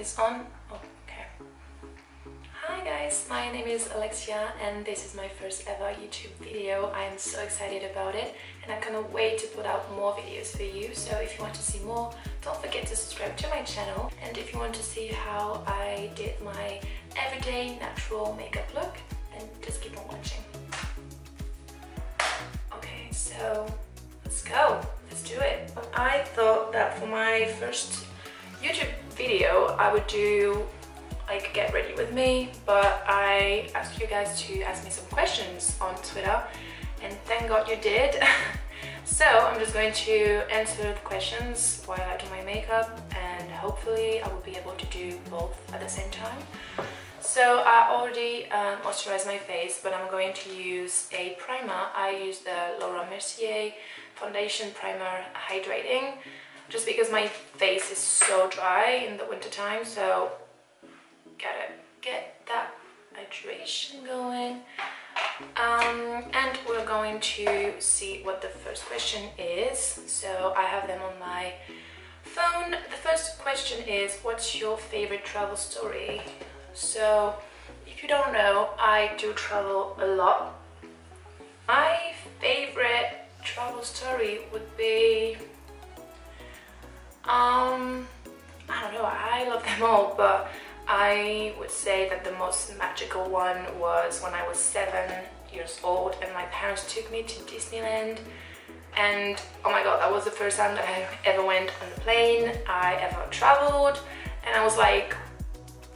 this on? Okay. Hi guys, my name is Alexia and this is my first ever YouTube video. I am so excited about it and I cannot wait to put out more videos for you. So if you want to see more, don't forget to subscribe to my channel. And if you want to see how I did my everyday natural makeup look, then just keep on watching. Okay, so let's go. Let's do it. I thought that for my first video, I would do like get ready with me, but I asked you guys to ask me some questions on Twitter and thank God you did. so I'm just going to answer the questions while I do my makeup and hopefully I will be able to do both at the same time. So I already um, moisturized my face, but I'm going to use a primer. I use the Laura Mercier Foundation Primer Hydrating, just because my face is so dry in the winter time, so gotta get that hydration going. Um, and we're going to see what the first question is. So I have them on my phone. The first question is, what's your favorite travel story? So if you don't know, I do travel a lot. My favorite travel story would be, um, I don't know, I love them all, but I would say that the most magical one was when I was seven years old and my parents took me to Disneyland. And oh my god that was the first time that I ever went on a plane. I ever traveled. And I was like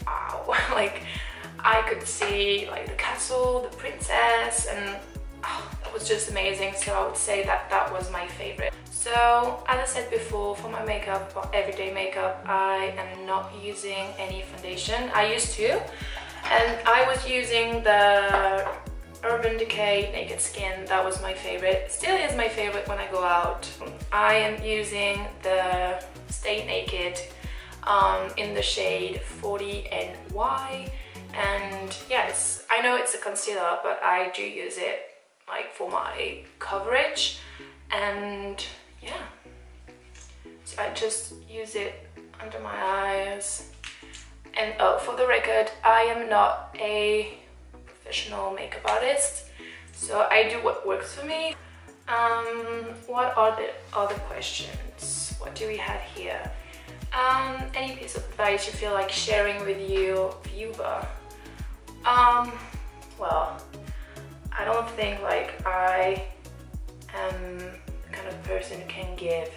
wow like I could see like the castle the princess and oh, that was just amazing. So I would say that that was my favorite so as I said before for my makeup for everyday makeup I am not using any foundation I used to and I was using the Urban Decay Naked Skin, that was my favorite. Still is my favorite when I go out. I am using the Stay Naked um, in the shade 40NY and yes, I know it's a concealer but I do use it like for my coverage and yeah. So I just use it under my eyes. And oh, for the record, I am not a professional makeup artist so I do what works for me. Um, what are the other questions? What do we have here? Um, any piece of advice you feel like sharing with your viewer? Um, well I don't think like I am kind of person who can give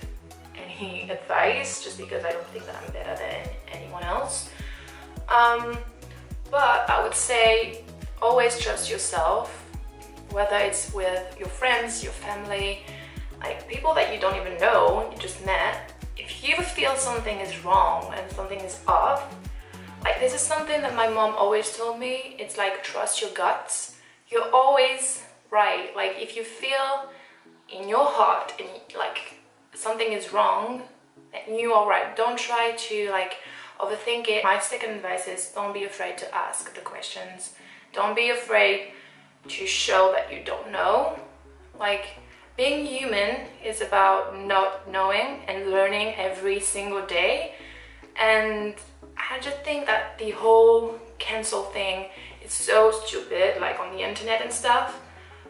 any advice just because I don't think that I'm better than anyone else um, but I would say always trust yourself, whether it's with your friends, your family, like people that you don't even know, you just met. If you feel something is wrong and something is off, like this is something that my mom always told me, it's like trust your guts. You're always right. Like if you feel in your heart and like something is wrong, then you are right. Don't try to like overthink it. My second advice is don't be afraid to ask the questions don't be afraid to show that you don't know. Like, being human is about not knowing and learning every single day. And I just think that the whole cancel thing is so stupid, like on the internet and stuff,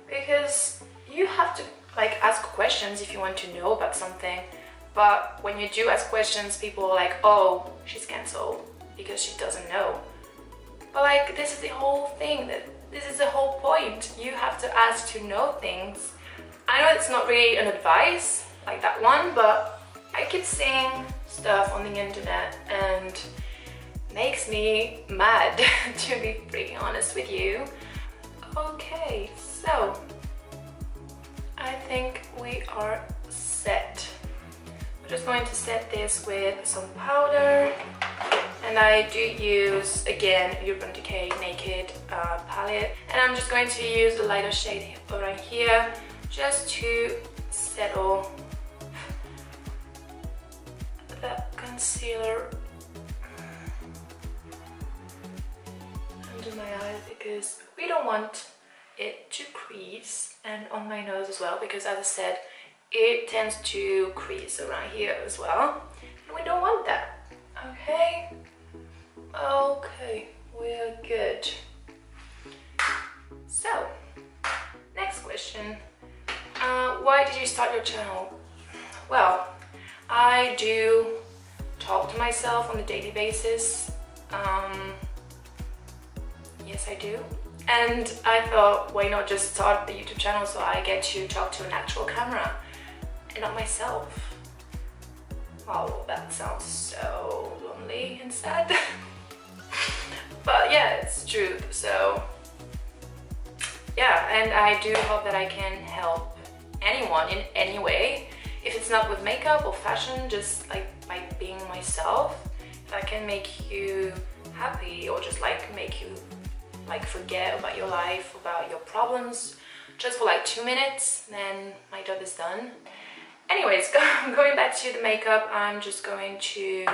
because you have to like ask questions if you want to know about something. But when you do ask questions, people are like, oh, she's cancelled because she doesn't know. But like, this is the whole thing, that this is the whole point. You have to ask to know things. I know it's not really an advice, like that one, but I keep seeing stuff on the internet and makes me mad, to be pretty honest with you. Okay, so I think we are set. I'm just going to set this with some powder and I do use again Urban Decay Naked uh, palette and I'm just going to use the lighter shade right here just to settle the concealer under my eyes because we don't want it to crease and on my nose as well because as I said it tends to crease around here as well and we don't want that okay Okay, we're good. So, next question. Uh, why did you start your channel? Well, I do talk to myself on a daily basis. Um, yes, I do. And I thought, why not just start the YouTube channel so I get to talk to an actual camera and not myself. Oh, that sounds so lonely and sad. but yeah, it's true. So yeah, and I do hope that I can help anyone in any way. If it's not with makeup or fashion, just like by being myself. If I can make you happy or just like make you like forget about your life, about your problems, just for like two minutes, then my job is done. Anyways, going back to the makeup, I'm just going to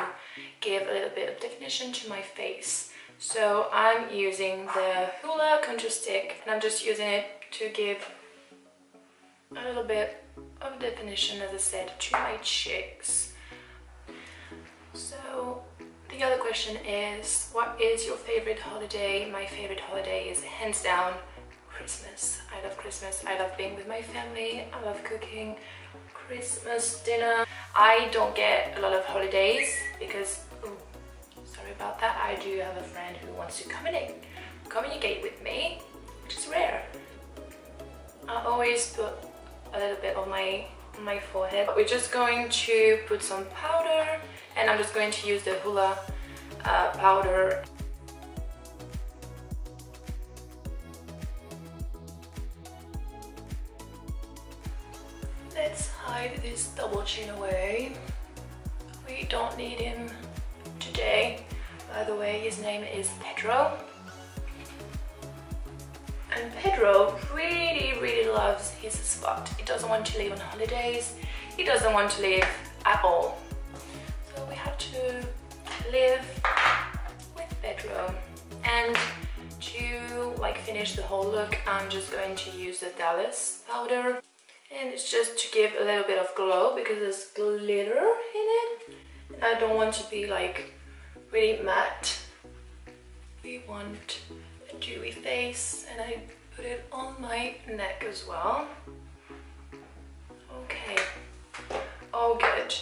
give a little bit of definition to my face. So I'm using the Hoola contour stick and I'm just using it to give a little bit of definition, as I said, to my cheeks. So the other question is, what is your favorite holiday? My favorite holiday is hands down Christmas. I love Christmas. I love being with my family. I love cooking. Christmas dinner. I don't get a lot of holidays because, ooh, sorry about that, I do have a friend who wants to communicate, communicate with me, which is rare. I always put a little bit on my, on my forehead. We're just going to put some powder and I'm just going to use the Hoola uh, powder Let's hide this double chin away. We don't need him today. By the way, his name is Pedro. And Pedro really, really loves his spot. He doesn't want to leave on holidays. He doesn't want to leave at all. Live with Pedro. And to like finish the whole look, I'm just going to use the Dallas powder. And it's just to give a little bit of glow because there's glitter in it. I don't want to be like really matte. We want a dewy face and I put it on my neck as well. Okay. All good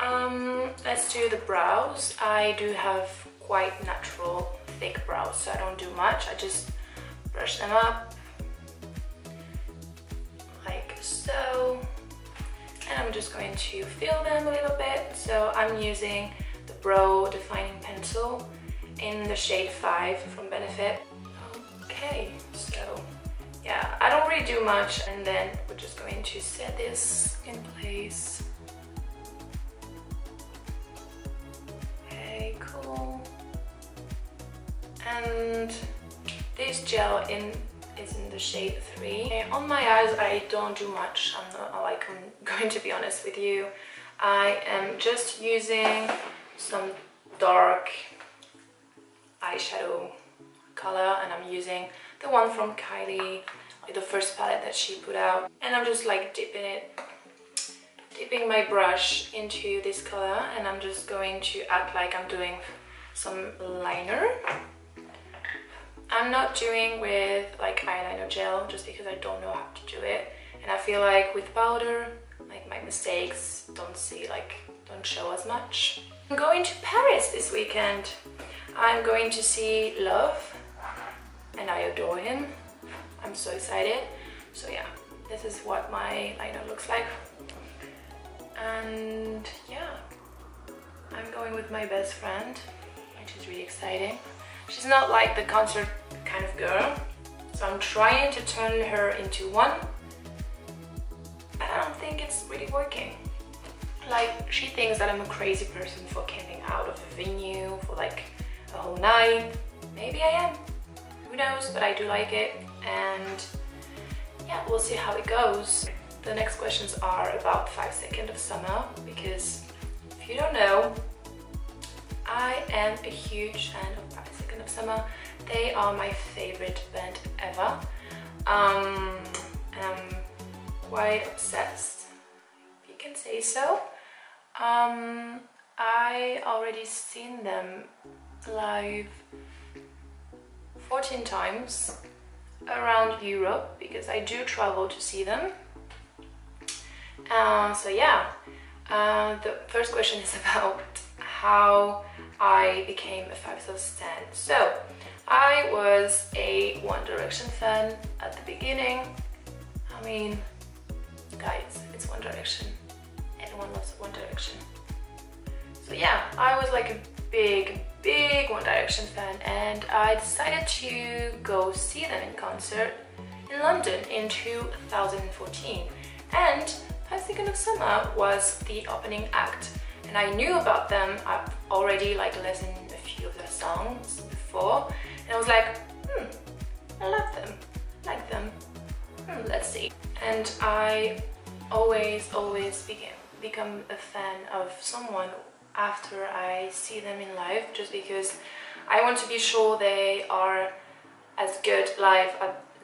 um, let's do the brows. I do have quite natural thick brows so I don't do much. I just brush them up. Like so. And I'm just going to fill them a little bit. So I'm using the Brow Defining Pencil in the shade 5 from Benefit. Okay so yeah I don't really do much. And then we're just going to set this in place okay and this gel in is in the shade 3. On my eyes I don't do much, I'm not like I'm going to be honest with you. I am just using some dark eyeshadow color and I'm using the one from Kylie, the first palette that she put out. And I'm just like dipping it, dipping my brush into this color and I'm just going to act like I'm doing some liner I'm not doing with like eyeliner gel just because I don't know how to do it and I feel like with powder like my mistakes don't see like don't show as much. I'm going to Paris this weekend. I'm going to see Lauv and I adore him. I'm so excited. So yeah, this is what my liner looks like. And yeah, I'm going with my best friend, which is really exciting. She's not like the concert kind of girl, so I'm trying to turn her into one. I don't think it's really working. Like, she thinks that I'm a crazy person for camping out of a venue for like a whole night. Maybe I am. Who knows, but I do like it. And yeah, we'll see how it goes. The next questions are about 5 Seconds of Summer because if you don't know, I am a huge fan of 5 Seconds of Summer. They are my favorite band ever. Um, I'm quite obsessed, if you can say so. Um, I already seen them live 14 times around Europe because I do travel to see them. Uh, so yeah, uh, the first question is about how I became a 5SOS stan. So I was a One Direction fan at the beginning. I mean, guys, it's One Direction. Everyone loves One Direction. So yeah, I was like a big, big One Direction fan and I decided to go see them in concert in London in 2014. And Five Seconds of Summer was the opening act. And I knew about them, I've already like listened a few of their songs before. And I was like, hmm, I love them, like them, hmm, let's see. And I always, always became, become a fan of someone after I see them in live just because I want to be sure they are as good live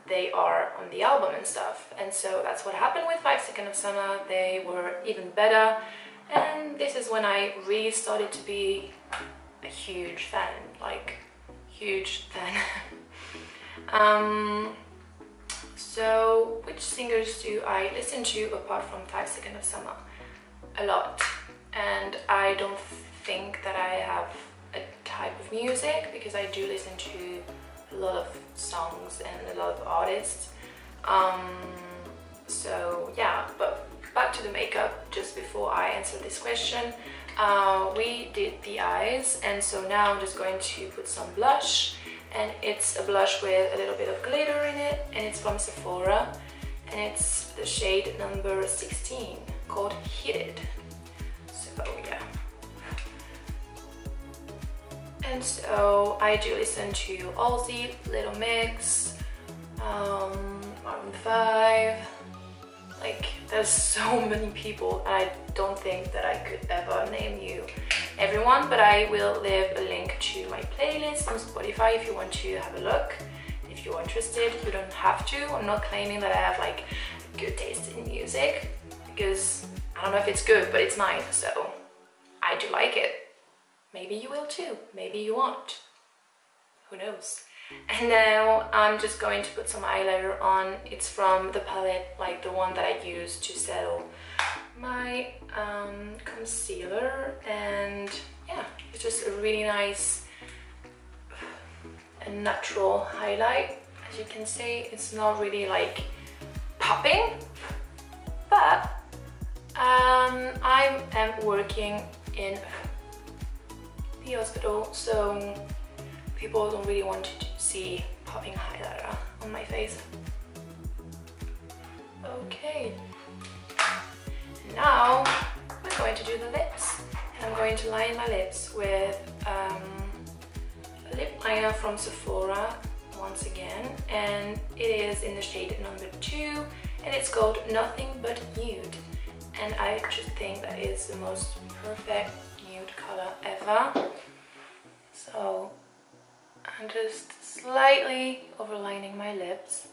they are on the album and stuff. And so that's what happened with Five Seconds of Summer. They were even better. And this is when I really started to be a huge fan like huge fan. Um, so which singers do I listen to apart from Five Seconds of Summer? A lot. And I don't think that I have a type of music because I do listen to a lot of songs and a lot of artists. Um, so yeah but back to the makeup just before I answer this question. Uh, we did the eyes and so now I'm just going to put some blush and it's a blush with a little bit of glitter in it and it's from Sephora and it's the shade number 16 called Heated oh yeah. And so I do listen to Halsey, Little Mix, um, Maroon 5, like there's so many people and I don't think that I could ever name you everyone but I will leave a link to my playlist on Spotify if you want to have a look. If you're interested you don't have to. I'm not claiming that I have like good taste in music because I don't know if it's good, but it's mine, so I do like it. Maybe you will too, maybe you won't. Who knows? And now I'm just going to put some eyeliner on. It's from the palette, like the one that I use to settle my um, concealer. And yeah, it's just a really nice and natural highlight. As you can see, it's not really like popping, but um, I am working in the hospital, so people don't really want to see popping highlighter on my face. Okay, now we're going to do the lips. And I'm going to line my lips with um, a lip liner from Sephora once again and it is in the shade number two and it's called Nothing But Nude and I just think that is the most perfect color ever. So I'm just slightly overlining my lips.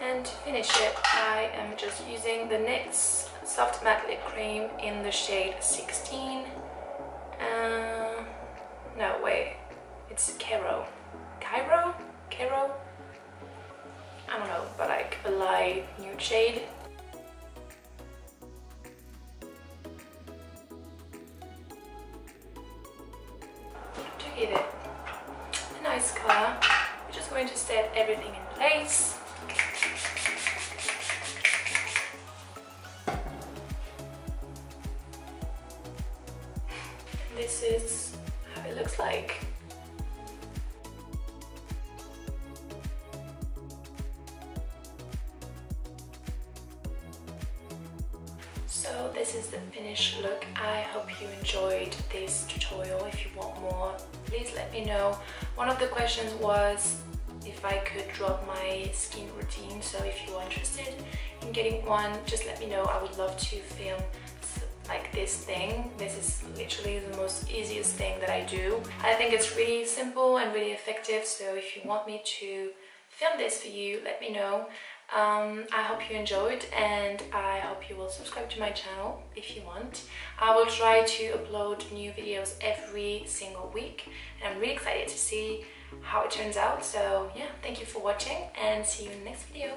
And to finish it, I am just using the NYX soft matte lip cream in the shade 16 uh, no wait. It's Cairo. Cairo? Cairo? I don't know but like a light nude shade. To give it? A nice color we're just going to set everything in place. This is it looks like. So this is the finished look. I hope you enjoyed this tutorial. If you want more, please let me know. One of the questions was if I could drop my skin routine. So if you're interested in getting one, just let me know. I would love to film like this thing. This is literally the most easiest thing that I do. I think it's really simple and really effective. So if you want me to film this for you, let me know. Um, I hope you enjoyed and I hope you will subscribe to my channel if you want. I will try to upload new videos every single week and I'm really excited to see how it turns out. So yeah, thank you for watching and see you in the next video.